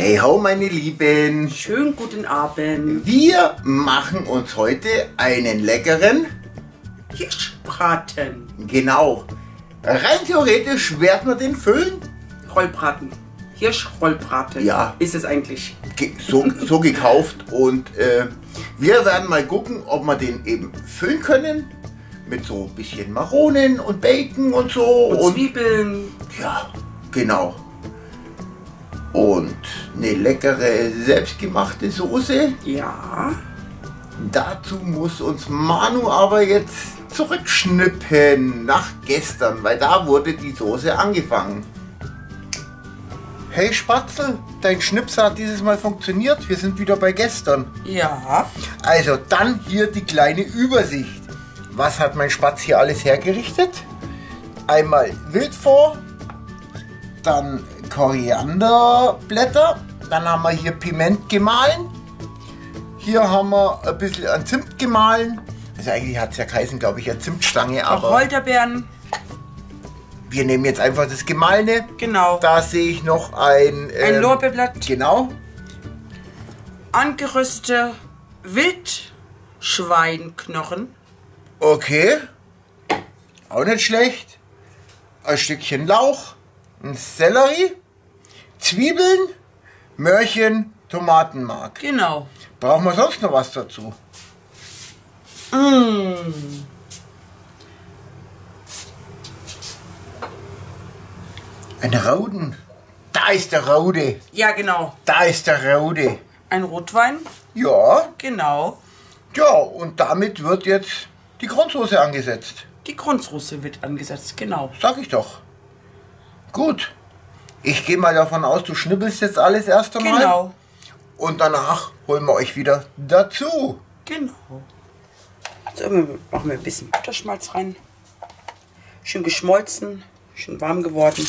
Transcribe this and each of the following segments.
Hey ho, meine Lieben. Schönen guten Abend. Wir machen uns heute einen leckeren, Hirschbraten. genau. Rein theoretisch werden wir den füllen. Rollbraten. Hirschrollbraten. Ja. Ist es eigentlich. Ge so, so gekauft und äh, wir werden mal gucken, ob wir den eben füllen können. Mit so ein bisschen Maronen und Bacon und so. Und, Zwiebeln. Ja, genau. Und eine leckere selbstgemachte Soße. Ja. Dazu muss uns Manu aber jetzt zurückschnippen nach gestern, weil da wurde die Soße angefangen. Hey Spatzel, dein Schnipser hat dieses Mal funktioniert. Wir sind wieder bei gestern. Ja. Also dann hier die kleine Übersicht. Was hat mein Spatz hier alles hergerichtet? Einmal Wildfond, dann Korianderblätter, dann haben wir hier Piment gemahlen. Hier haben wir ein bisschen an Zimt gemahlen. Also eigentlich hat es ja geheißen, glaube ich, eine Zimtstange, Auch aber Holterbeeren. wir nehmen jetzt einfach das Gemahlene. Genau. Da sehe ich noch ein... Ein ähm, Lorbeerblatt. Genau. Angeröstete Wildschweinknochen. Okay. Auch nicht schlecht. Ein Stückchen Lauch, ein Sellerie, Zwiebeln, Möhrchen, Tomatenmark. Genau. Brauchen wir sonst noch was dazu? Ein Rauden. Da ist der Raude. Ja, genau. Da ist der Raude. Ein Rotwein. Ja, Genau. ja, und damit wird jetzt die Grundsoße angesetzt. Die Grundsoße wird angesetzt. Genau. Sag ich doch. Gut. Ich gehe mal davon aus, du schnibbelst jetzt alles erst einmal. Genau. Und danach holen wir euch wieder dazu. Genau. So, wir machen wir ein bisschen Butterschmalz rein. Schön geschmolzen, schön warm geworden.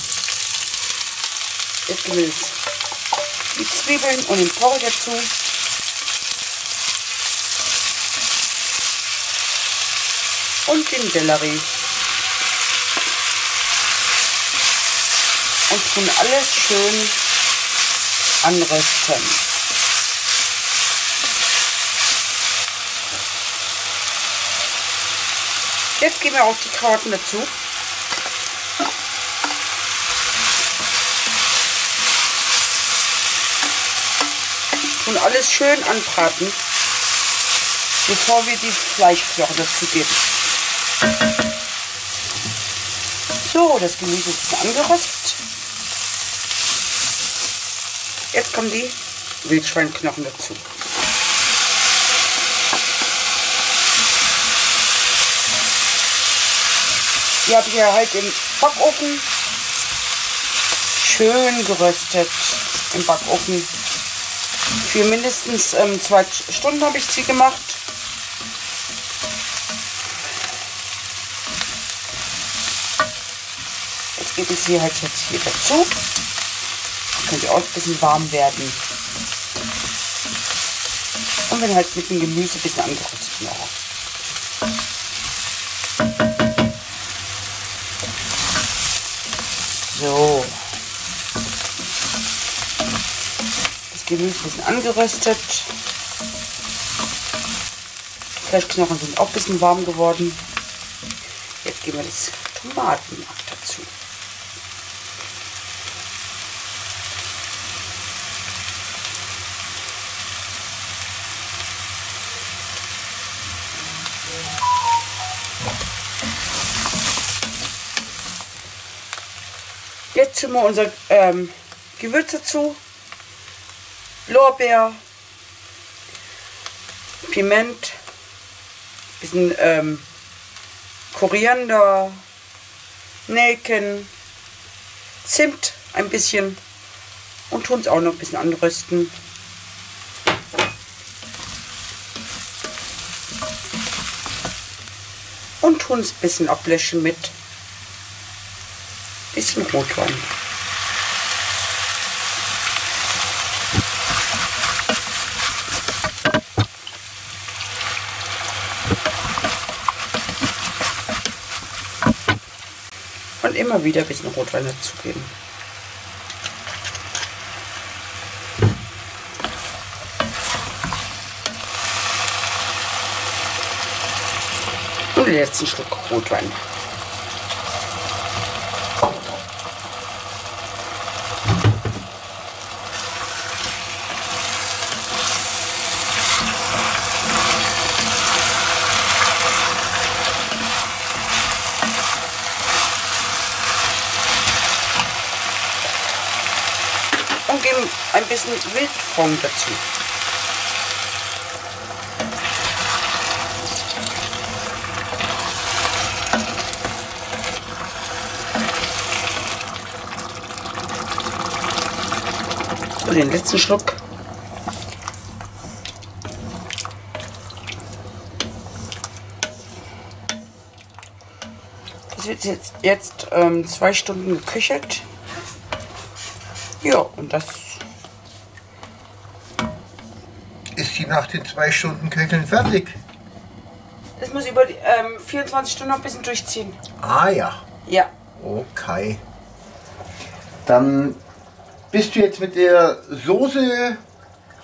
Jetzt geben wir jetzt die Zwiebeln und den Porree dazu. Und den Sellerie. Und tun alles schön anrösten. Jetzt geben wir auch die Karotten dazu. Und alles schön anbraten, bevor wir die Fleischknochen dazu geben. So, das Gemüse ist angeröstet. Jetzt kommen die Wildschweinknochen dazu. Die habe ich ja halt im Backofen schön geröstet im Backofen. Für mindestens ähm, zwei Stunden habe ich sie gemacht. Jetzt gebe ich sie halt jetzt hier dazu. Auch ein bisschen warm werden. Und wenn halt mit dem Gemüse ein bisschen angeröstet noch. So. Das Gemüse ein bisschen angeröstet. Fleischknochen sind auch ein bisschen warm geworden. Jetzt geben wir das Tomatenmark dazu. Jetzt tun wir unser ähm, Gewürz dazu. Lorbeer, Piment, bisschen ähm, Koriander, Nelken, Zimt ein bisschen. Und tun es auch noch ein bisschen anrösten. Und tun es ein bisschen ablöschen mit bisschen Rotwein. Und immer wieder ein bisschen Rotwein dazugeben. Und den letzten Schluck Rotwein. Wildfond dazu. Und den letzten Schluck. Das wird jetzt, jetzt ähm, zwei Stunden geköchelt. Ja, und das Ist die nach den zwei Stunden Köcheln fertig? Das muss über die ähm, 24 Stunden noch ein bisschen durchziehen. Ah ja. Ja. Okay. Dann bist du jetzt mit der Soße,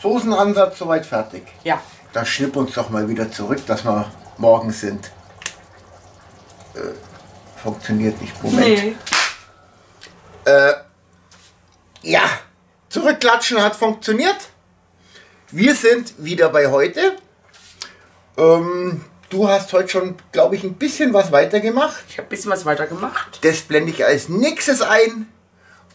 Soßenansatz soweit fertig. Ja. Dann schnipp uns doch mal wieder zurück, dass wir morgen sind. Äh, funktioniert nicht. Moment. Äh, ja, zurückklatschen hat funktioniert. Wir sind wieder bei heute. Ähm, du hast heute schon, glaube ich, ein bisschen was weitergemacht. Ich habe ein bisschen was weiter gemacht. Das blende ich als nächstes ein.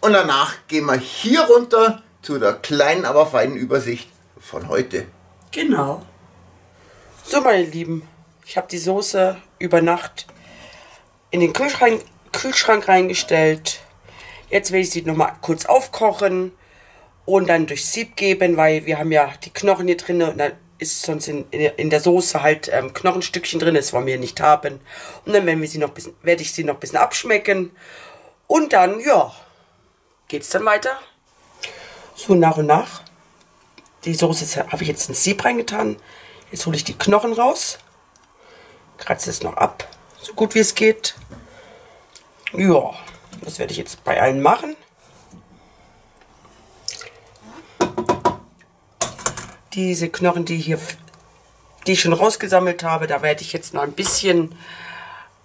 Und danach gehen wir hier runter zu der kleinen, aber feinen Übersicht von heute. Genau. So, meine Lieben, ich habe die Soße über Nacht in den Kühlschrank, Kühlschrank reingestellt. Jetzt will ich sie noch mal kurz aufkochen und dann durchs Sieb geben, weil wir haben ja die Knochen hier drin und da ist sonst in, in, der Soße halt ähm, Knochenstückchen drin, das wollen wir nicht haben. Und dann werden wir sie noch bisschen, werde ich sie noch ein bisschen abschmecken und dann, ja, geht's dann weiter. So nach und nach. Die Soße habe ich jetzt ins Sieb reingetan. Jetzt hole ich die Knochen raus. Kratze es noch ab, so gut wie es geht. Ja, das werde ich jetzt bei allen machen. Diese Knochen, die hier, die ich schon rausgesammelt habe, da werde ich jetzt noch ein bisschen,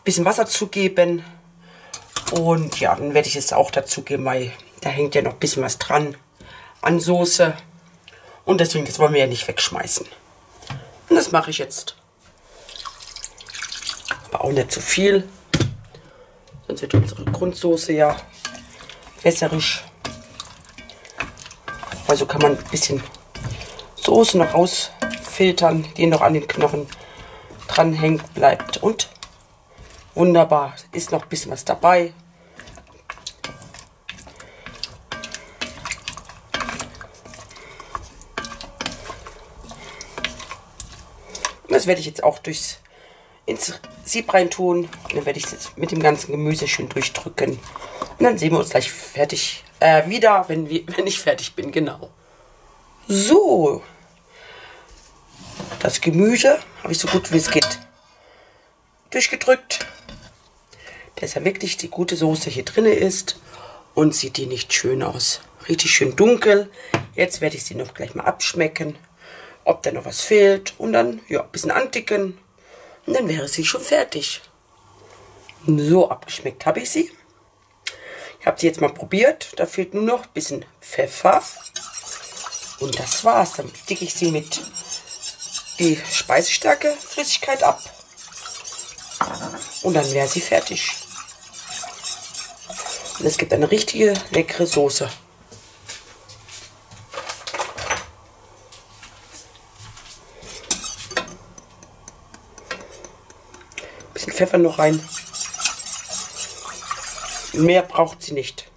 bisschen Wasser zugeben. Und ja, dann werde ich es auch dazugeben, weil da hängt ja noch ein bisschen was dran an Soße. Und deswegen, das wollen wir ja nicht wegschmeißen. Und das mache ich jetzt. Aber auch nicht zu viel. Sonst wird unsere Grundsoße ja wässrig. Also kann man ein bisschen Soße noch rausfiltern, die noch an den Knochen dran hängt, bleibt. Und wunderbar, ist noch ein bisschen was dabei. Das werde ich jetzt auch durchs ins Sieb rein tun. Dann werde ich es jetzt mit dem ganzen Gemüse schön durchdrücken. Und dann sehen wir uns gleich fertig äh, wieder, wenn, wir, wenn ich fertig bin. Genau. So. Das Gemüse habe ich so gut wie es geht durchgedrückt. Dass ja wirklich die gute Soße hier drin ist. Und sieht die nicht schön aus. Richtig schön dunkel. Jetzt werde ich sie noch gleich mal abschmecken. Ob da noch was fehlt. Und dann, ja, ein bisschen anticken. Und dann wäre sie schon fertig. So abgeschmeckt habe ich sie. Ich habe sie jetzt mal probiert. Da fehlt nur noch ein bisschen Pfeffer. Und das war's. Dann dicke ich sie mit die Speisestärke Flüssigkeit ab. Und dann wäre sie fertig. Und es gibt eine richtige leckere Soße. Bisschen Pfeffer noch rein. Mehr braucht sie nicht.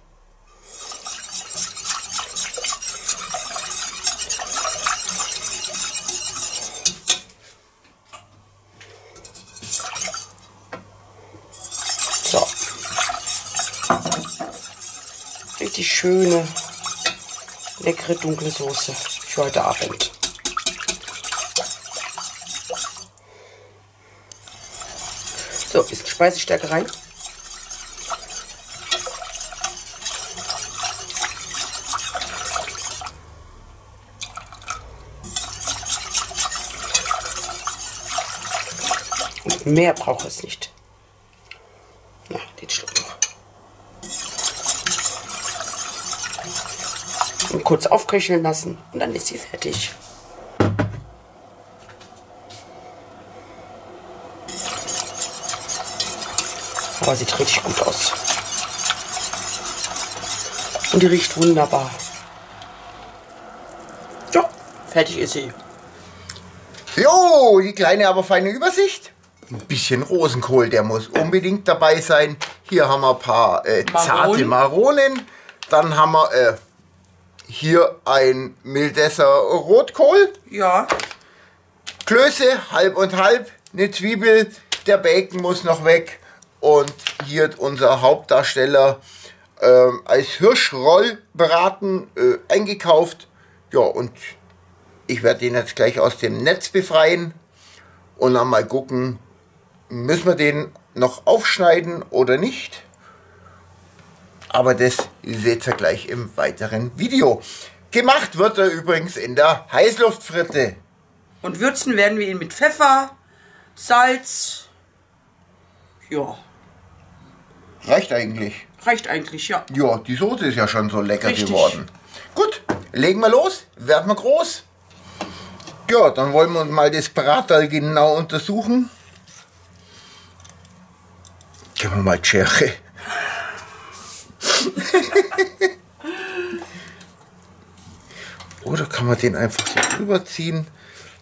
So. Richtig schöne, leckere dunkle Soße für heute Abend. So, ein bisschen Speisestärke rein. Und Mehr braucht es nicht. Na, den Schluck noch. Und kurz aufköcheln lassen und dann ist sie fertig. Aber sieht richtig gut aus. Und die riecht wunderbar. Ja, fertig ist sie. Jo, die kleine, aber feine Übersicht. Ein bisschen Rosenkohl, der muss unbedingt dabei sein. Hier haben wir ein paar äh, zarte Maronen. Dann haben wir äh, hier ein Mildesser Rotkohl. Ja. Klöße, halb und halb. Eine Zwiebel. Der Bacon muss noch weg. Und hier unser Hauptdarsteller äh, als Hirschrollbraten äh, eingekauft. Ja, und ich werde den jetzt gleich aus dem Netz befreien und dann mal gucken, müssen wir den noch aufschneiden oder nicht. Aber das seht ihr gleich im weiteren Video. Gemacht wird er übrigens in der Heißluftfritte. Und würzen werden wir ihn mit Pfeffer, Salz. Ja. Reicht eigentlich. Reicht eigentlich, ja. Ja, die Soße ist ja schon so lecker Richtig. geworden. Gut, legen wir los. Werden wir groß. Ja, dann wollen wir uns mal das Bratal genau untersuchen. Gehen wir mal Tscheche. Oder kann man den einfach so rüberziehen?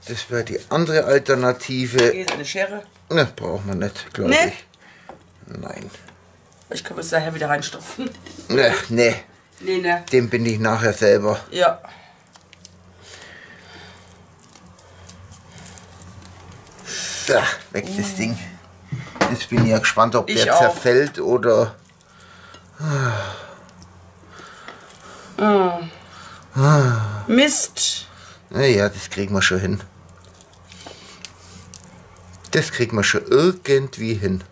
Das wäre die andere Alternative. Hier ist eine Schere. Ne, braucht man nicht, glaube nee. ich. Nein. Ich kann es daher wieder reinstopfen. Ne, ne. Nee, ne. Den bin ich nachher selber. Ja. Da, weg mm. das Ding. Jetzt bin ich ja gespannt, ob ich der auch. zerfällt oder. Ah. Ah. Mist. Naja, das kriegen wir schon hin. Das kriegen wir schon irgendwie hin.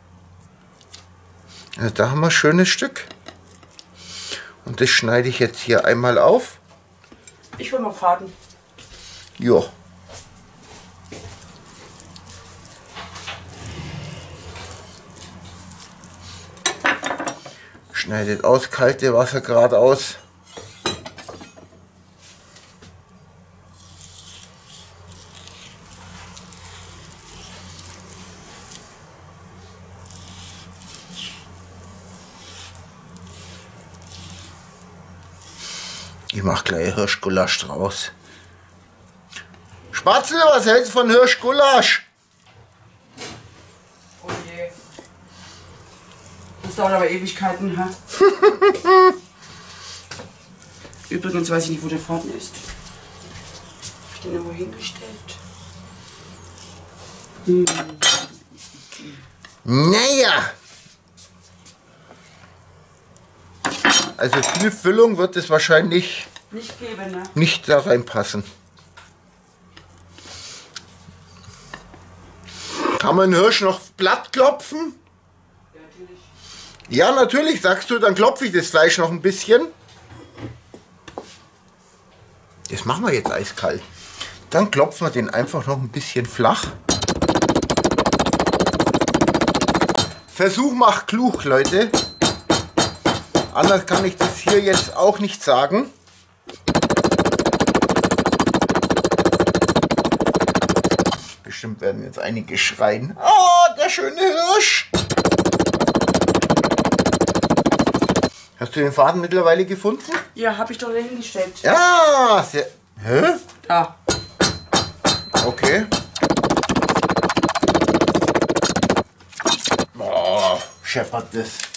Also da haben wir ein schönes Stück. Und das schneide ich jetzt hier einmal auf. Ich will mal Faden. Ja. Schneidet aus kalte Wasser geradeaus. Ich mach gleich Hirschgulasch draus. Spatzel, was hältst du von Hirschgulasch? Oh je. Das dauert aber Ewigkeiten, ha? Übrigens weiß ich nicht, wo der Faden ist. Hab ich den irgendwo hingestellt? Hm. Naja. Also viel Füllung wird es wahrscheinlich nicht, geben, ne? nicht da reinpassen. Kann man Hirsch noch platt klopfen? Ja natürlich. ja, natürlich, sagst du, dann klopfe ich das Fleisch noch ein bisschen. Das machen wir jetzt eiskalt. Dann klopfen wir den einfach noch ein bisschen flach. Versuch macht klug, Leute. Anders kann ich das hier jetzt auch nicht sagen. Bestimmt werden jetzt einige schreien. Oh, der schöne Hirsch! Hast du den Faden mittlerweile gefunden? Ja, habe ich doch hingestellt. Ja, sehr. Hä? Da. Okay. Boah, scheppert das.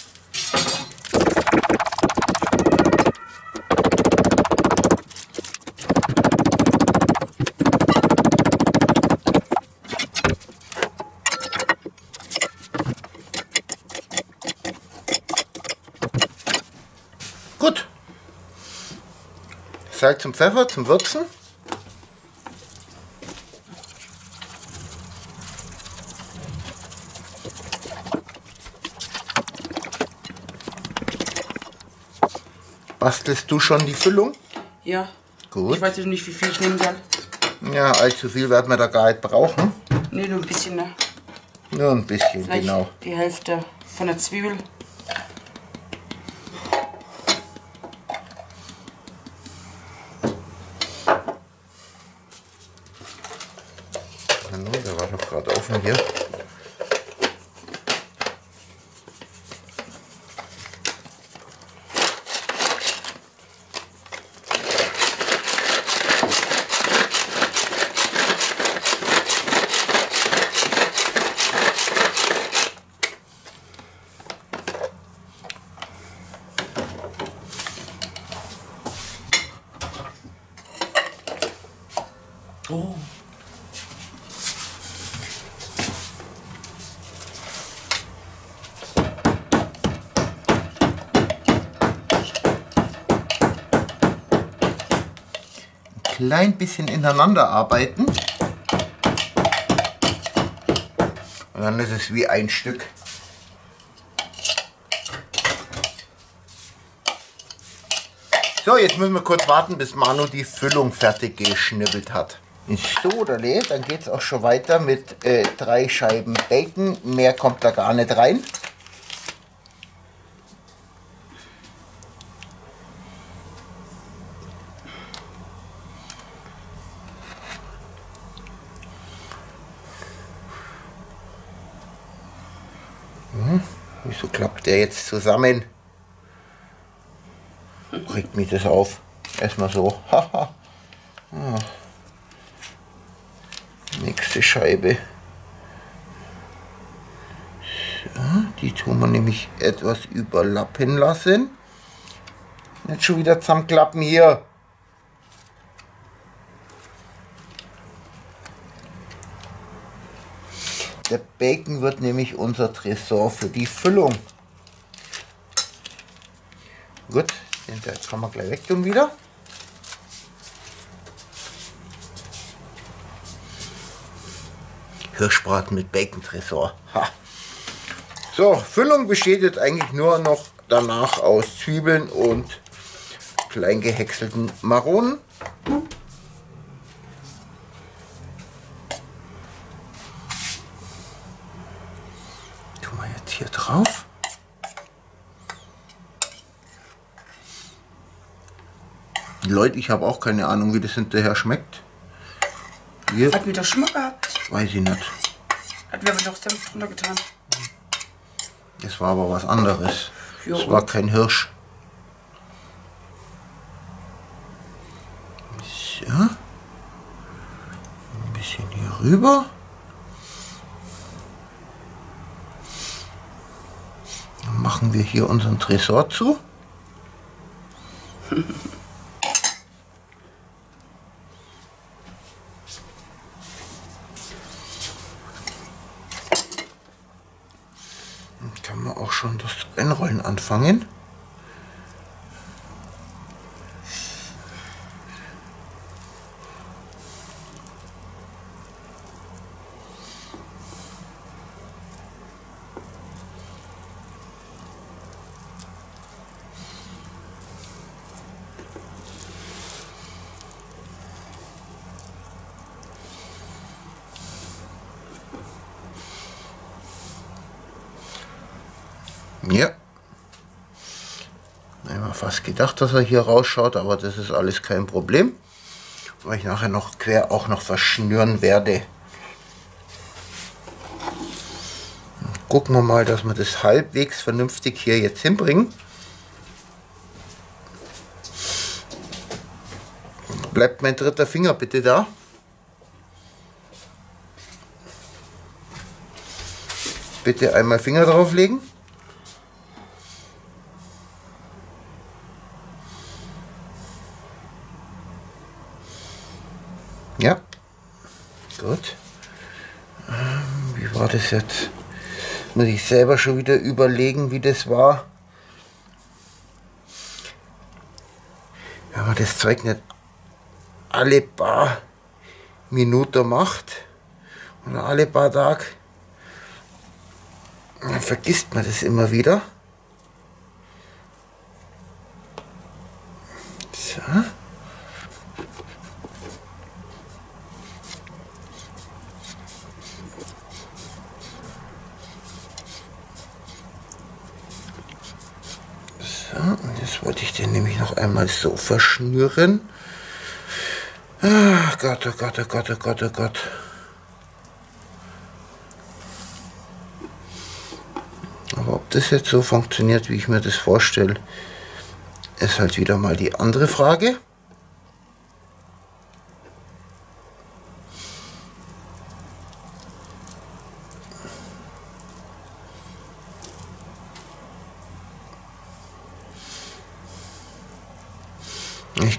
Salz und Pfeffer zum Würzen. Bastelst du schon die Füllung? Ja. Gut. Ich weiß nicht, wie viel ich nehmen soll. Ja, allzu viel werden wir da gar nicht brauchen. Nee, nur ein bisschen, ne? Nur ein bisschen, Vielleicht genau. Die Hälfte von der Zwiebel. Hallo, der war doch gerade offen hier. Oh. Klein bisschen ineinander arbeiten. Und dann ist es wie ein Stück. So, jetzt müssen wir kurz warten, bis Manu die Füllung fertig geschnibbelt hat. So, dann geht es auch schon weiter mit äh, drei Scheiben Bacon. Mehr kommt da gar nicht rein. Der jetzt zusammen? Regt mich das auf. Erstmal so. Ah. Nächste Scheibe. So, die tun wir nämlich etwas überlappen lassen. Nicht schon wieder zusammenklappen hier. Der Bacon wird nämlich unser Tresor für die Füllung. Gut, den kann man gleich weg tun wieder. Hirschbraten mit Bacon-Tresor. So, Füllung besteht jetzt eigentlich nur noch danach aus Zwiebeln und klein gehäckselten Maronen. Tun wir jetzt hier drauf. Leute, ich habe auch keine Ahnung, wie das hinterher schmeckt. Wir Hat wieder Schmuck gehabt. Weiß ich nicht. Hat wir aber doch Senf drunter getan. Das war aber was anderes. Das war kein Hirsch. So. Ein bisschen hier rüber. Dann machen wir hier unseren Tresor zu. Dann kann man auch schon das Einrollen anfangen. Ja. Ich habe fast gedacht, dass er hier rausschaut, aber das ist alles kein Problem, weil ich nachher noch quer auch noch verschnüren werde. Gucken wir mal, dass wir das halbwegs vernünftig hier jetzt hinbringen. Bleibt mein dritter Finger bitte da. Bitte einmal Finger drauflegen. Ja, gut. Ähm, jetzt? Muss ich selber schon wieder überlegen, wie das war. Wenn man das Zeug nicht alle paar Minuten macht oder alle paar Tage, dann vergisst man das immer wieder. So. und jetzt wollte ich den nämlich noch einmal so verschnüren. Ah, Gott, oh Gott, oh Gott, oh Gott, oh Gott. Aber ob das jetzt so funktioniert, wie ich mir das vorstelle, ist halt wieder mal die andere Frage.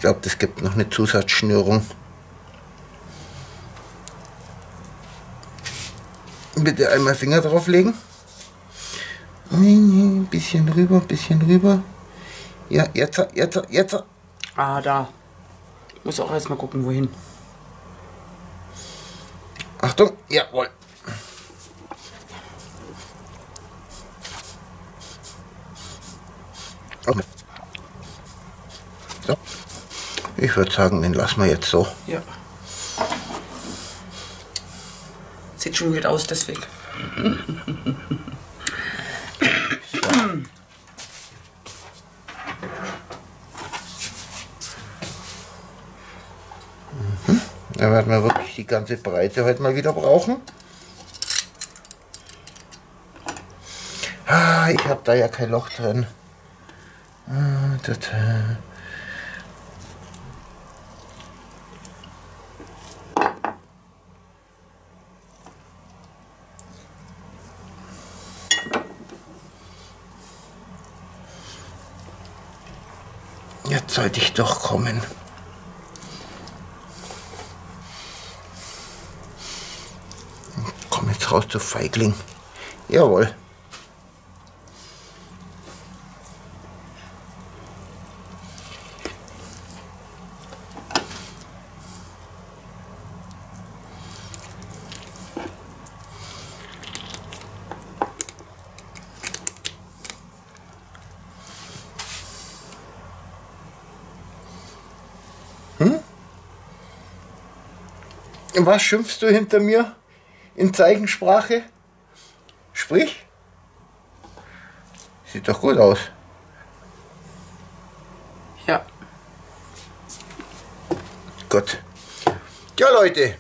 Ich glaube, das gibt noch eine Zusatzschnürung. Bitte einmal Finger drauflegen. Ein bisschen rüber, ein bisschen rüber. Ja, jetzt, jetzt, jetzt. Ah, da. Muss auch erstmal gucken, wohin. Achtung, jawohl. Ich würde sagen, den lassen wir jetzt so. Ja. Sieht schon gut aus, deswegen. Mhm. Da werden wir wirklich die ganze Breite heute mal wieder brauchen. Ah, ich habe da ja kein Loch drin. Ah, sollte ich doch kommen. Komm jetzt raus, du Feigling. Jawohl. Was schimpfst du hinter mir in Zeichensprache? Sprich. Sieht doch gut aus. Ja. Gut. Ja, Leute.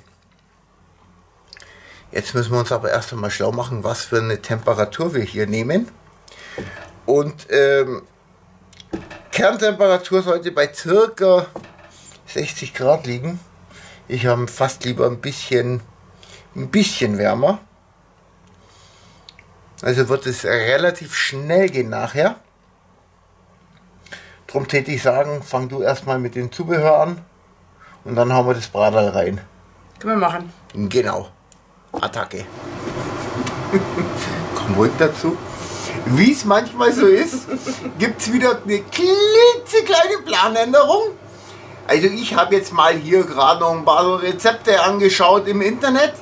Jetzt müssen wir uns aber erst einmal schlau machen, was für eine Temperatur wir hier nehmen. Und ähm, Kerntemperatur sollte bei circa 60 Grad liegen. Ich habe fast lieber ein bisschen, ein bisschen wärmer. Also wird es relativ schnell gehen nachher. Drum täte ich sagen, fang du erstmal mit dem Zubehör an und dann hauen wir das Bradal rein. Können wir machen. Genau. Attacke. Komm ruhig dazu. Wie es manchmal so ist, gibt es wieder eine klitzekleine Planänderung. Also ich habe jetzt mal hier gerade noch ein paar Rezepte angeschaut im Internet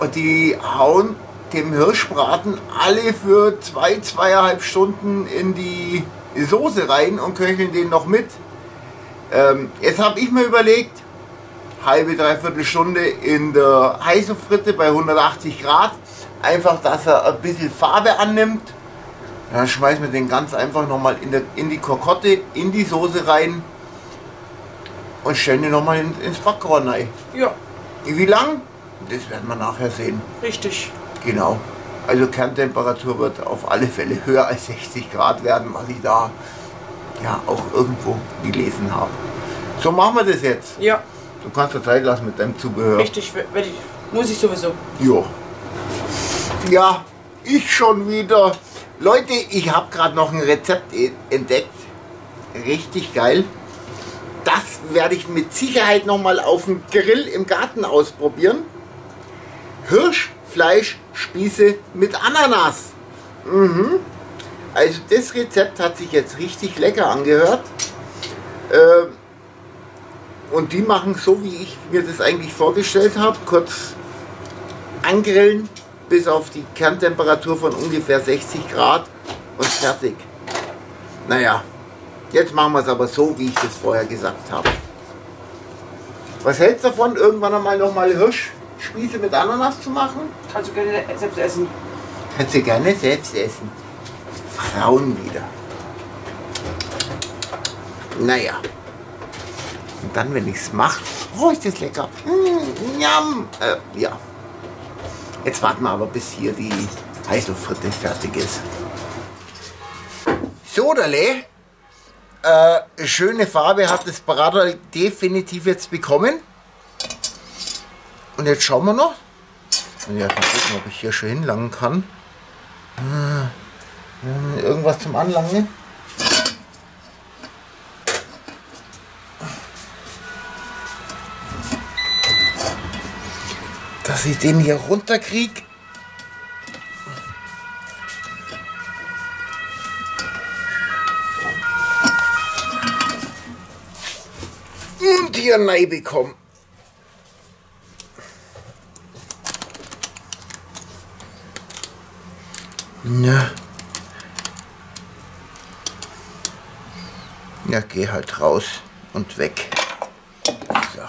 und die hauen dem Hirschbraten alle für zwei, zweieinhalb Stunden in die Soße rein und köcheln den noch mit. Ähm, jetzt habe ich mir überlegt, halbe, dreiviertel Stunde in der Heißluftfritte bei 180 Grad, einfach, dass er ein bisschen Farbe annimmt. Dann schmeißen wir den ganz einfach nochmal in, in die Kokotte, in die Soße rein und stellen die nochmal in, ins Backrohr rein. Ja. Wie lang? Das werden wir nachher sehen. Richtig. Genau. Also Kerntemperatur wird auf alle Fälle höher als 60 Grad werden, was ich da ja auch irgendwo gelesen habe. So machen wir das jetzt. Ja. Du kannst dir Zeit lassen mit deinem Zubehör. Richtig, ich, muss ich sowieso. Ja. Ja, ich schon wieder. Leute, ich habe gerade noch ein Rezept e- entdeckt. Richtig geil das werde ich mit Sicherheit nochmal auf dem Grill im Garten ausprobieren. Hirschfleischspieße mit Ananas. Mhm. Also das Rezept hat sich jetzt richtig lecker angehört. Ähm, und die machen so, wie ich mir das eigentlich vorgestellt habe. Kurz angrillen bis auf die Kerntemperatur von ungefähr 60 Grad und fertig. Naja, Jetzt machen wir es aber so, wie ich es vorher gesagt habe. Was hältst du davon, irgendwann einmal nochmal Hirschspieße mit Ananas zu machen? Kannst du gerne selbst essen. Kannst du gerne selbst essen. Frauen wieder. Naja. Und dann, wenn ich es mache, oh, ist das lecker. Mm, njam. Äh, ja. Jetzt warten wir aber, bis hier die Heißluftfritte fertig ist. So, Dale. Äh, schöne Farbe hat das Bratl definitiv jetzt bekommen. Und jetzt schauen wir noch. Ja, mal gucken, ob ich hier schon hinlangen kann. Äh, irgendwas zum Anlangen. Dass ich den hier runterkriege. Hier rein bekommen. Ja. Ja, geh halt raus und weg. So.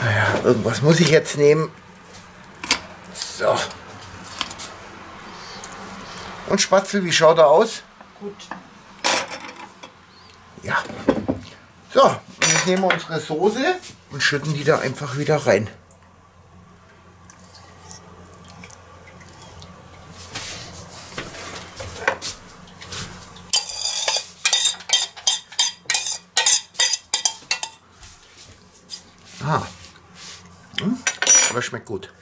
Naja, irgendwas muss ich jetzt nehmen. So. Und Spatzel, wie schaut er aus? Gut. Ja. So, und jetzt nehmen wir unsere Soße und schütten die da einfach wieder rein. Ah. Hm, aber schmeckt gut.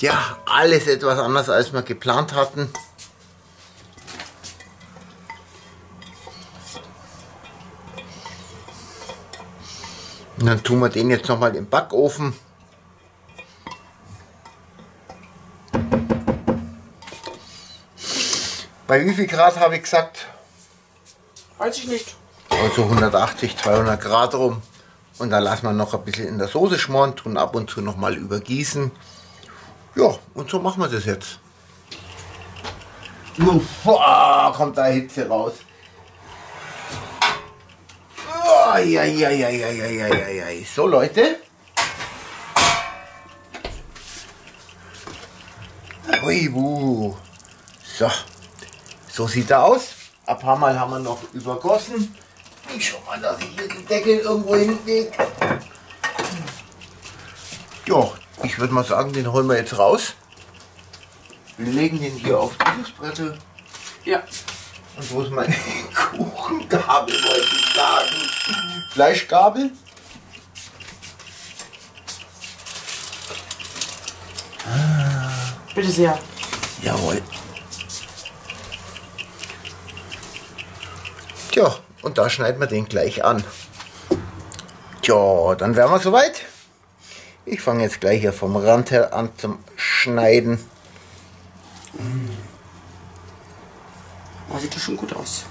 Ja, alles etwas anders, als wir geplant hatten. Und dann tun wir den jetzt nochmal im Backofen. Bei wie viel Grad habe ich gesagt? Weiß ich nicht. Also 180, 200 Grad rum. Und dann lassen wir noch ein bisschen in der Soße schmoren, tun ab und zu nochmal übergießen. Ja, und so machen wir das jetzt. Uah, kommt da Hitze raus. Oh, ja, ja, ja, ja, ja, ja, ja, ja. So, Leute. Ui, wuh. So, so sieht er aus. Ein paar Mal haben wir noch übergossen. Ich schau mal, dass ich hier den Deckel irgendwo hinlege. Ich würde mal sagen, den holen wir jetzt raus. Wir legen den hier auf dieses Brettel. Ja. Und wo ist meine Kuchengabel, wollte ich sagen. Fleischgabel. Bitte sehr. Jawohl. Tja, und da schneiden wir den gleich an. Tja, dann wären wir soweit. Ich fange jetzt gleich hier vom Rand her an zum Schneiden. Oh, sieht das schon gut aus.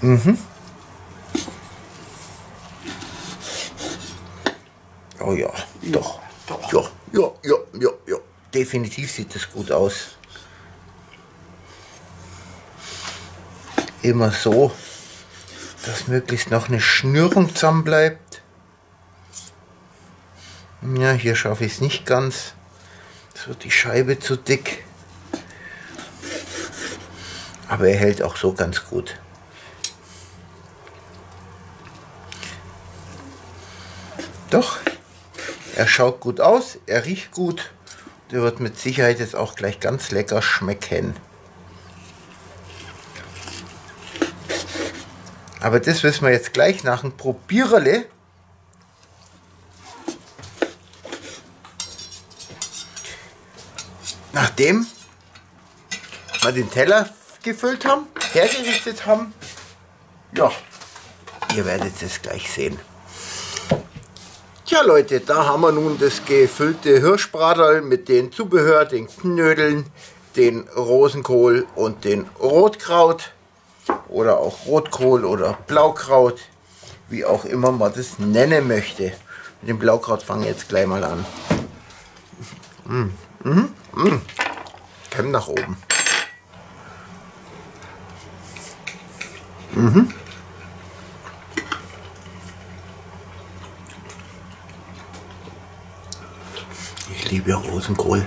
Oh ja, doch. Doch. Ja, ja, ja, ja, ja. Definitiv sieht es gut aus. Immer so, dass möglichst noch eine Schnürung zusammen bleibt. Ja, hier schaffe ich es nicht ganz. Es wird die Scheibe zu dick. Aber er hält auch so ganz gut. Doch, er schaut gut aus, er riecht gut. Der wird mit Sicherheit jetzt auch gleich ganz lecker schmecken. Aber das wissen wir jetzt gleich nach dem Probiererle. Nachdem wir den Teller gefüllt haben, hergerichtet haben, ja, ihr werdet es gleich sehen. Tja Leute, da haben wir nun das gefüllte Hirschbraterl mit den Zubehör, den Knödeln, den Rosenkohl und den Rotkraut oder auch Rotkohl oder Blaukraut, wie auch immer man das nennen möchte. Mit dem Blaukraut fangen wir jetzt gleich mal an. Mm, mm, nach oben. Mhm. Ich liebe Rosenkohl.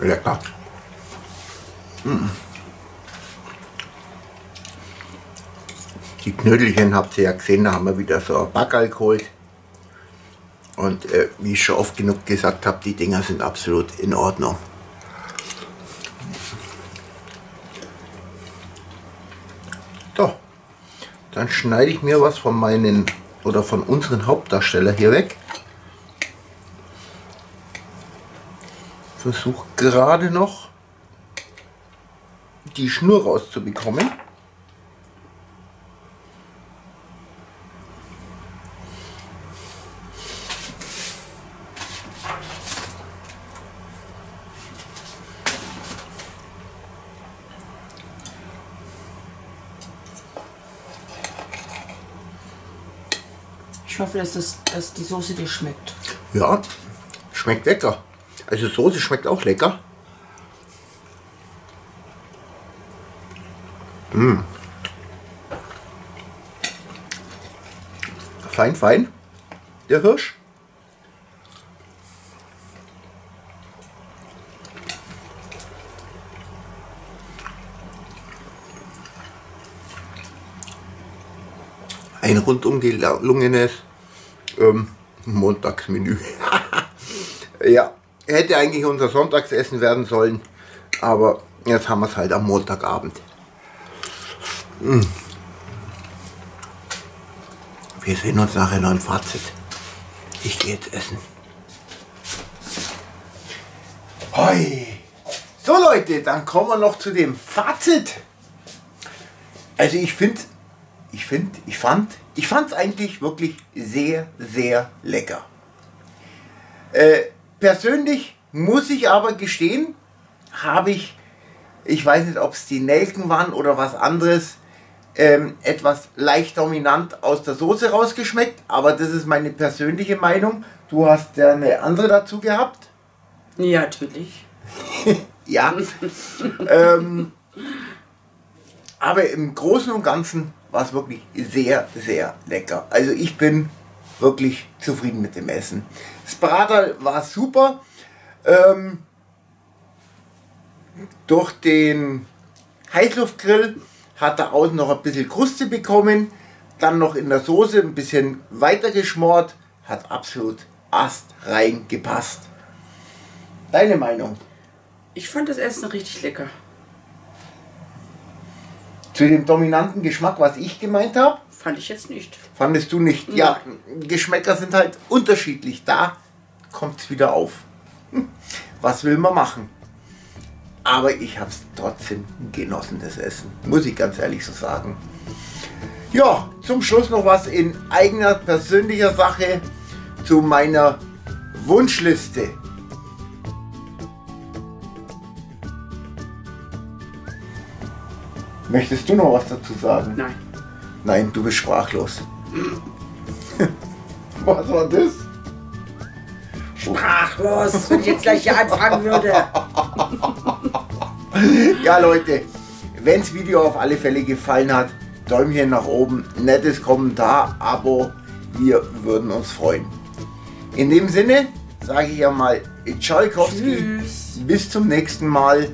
Lecker. Mhm. Die Knödelchen habt ihr ja gesehen, da haben wir wieder so Back geholt. Und äh, wie ich schon oft genug gesagt habe, die Dinger sind absolut in Ordnung. So, dann schneide ich mir was von meinen oder von unseren Hauptdarsteller hier weg. Versuche gerade noch die Schnur rauszubekommen. Ich hoffe, dass, das, dass die Soße dir schmeckt. Ja, schmeckt lecker. Also Soße schmeckt auch lecker. Mm. Fein, fein. Der Hirsch. Rundum gelungenes ähm, Montagsmenü. ja, hätte eigentlich unser Sonntagsessen werden sollen, aber jetzt haben wir es halt am Montagabend. Mm. Wir sehen uns nachher noch im Fazit. Ich gehe jetzt essen. Hoi. So Leute, dann kommen wir noch zu dem Fazit. Also ich finde, ich finde, ich fand, ich fand es eigentlich wirklich sehr, sehr lecker. Äh, persönlich muss ich aber gestehen, habe ich, ich weiß nicht, ob es die Nelken waren oder was anderes, ähm, etwas leicht dominant aus der Soße rausgeschmeckt. Aber das ist meine persönliche Meinung. Du hast ja eine andere dazu gehabt. Ja, natürlich. ja. ähm, aber im Großen und Ganzen war es wirklich sehr, sehr lecker. Also ich bin wirklich zufrieden mit dem Essen. Das Braterl war super. Ähm, durch den Heißluftgrill hat er außen noch ein bisschen Kruste bekommen. Dann noch in der Soße ein bisschen weiter geschmort. Hat absolut astrein gepasst. Deine Meinung? Ich fand das Essen richtig lecker. Zu dem dominanten Geschmack, was ich gemeint habe? Fand ich jetzt nicht. Fandest du nicht? Ja, Geschmäcker sind halt unterschiedlich. Da kommt es wieder auf. Hm, Was will man machen? Aber ich habe es trotzdem genossen, das Essen. Muss ich ganz ehrlich so sagen. Ja, zum Schluss noch was in eigener persönlicher Sache zu meiner Wunschliste. Möchtest du noch was dazu sagen? Nein. Nein, du bist sprachlos. Was war das? Sprachlos, wenn ich jetzt gleich hier anfangen würde. Ja, Leute, wenn das Video auf alle Fälle gefallen hat, Däumchen nach oben, nettes Kommentar, Abo, wir würden uns freuen. In dem Sinne sage ich ja mal Tschüss. bis zum nächsten Mal.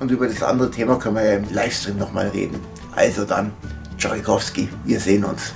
Und über das andere Thema können wir ja im Livestream nochmal reden. Also dann, Tschalkowski, wir sehen uns.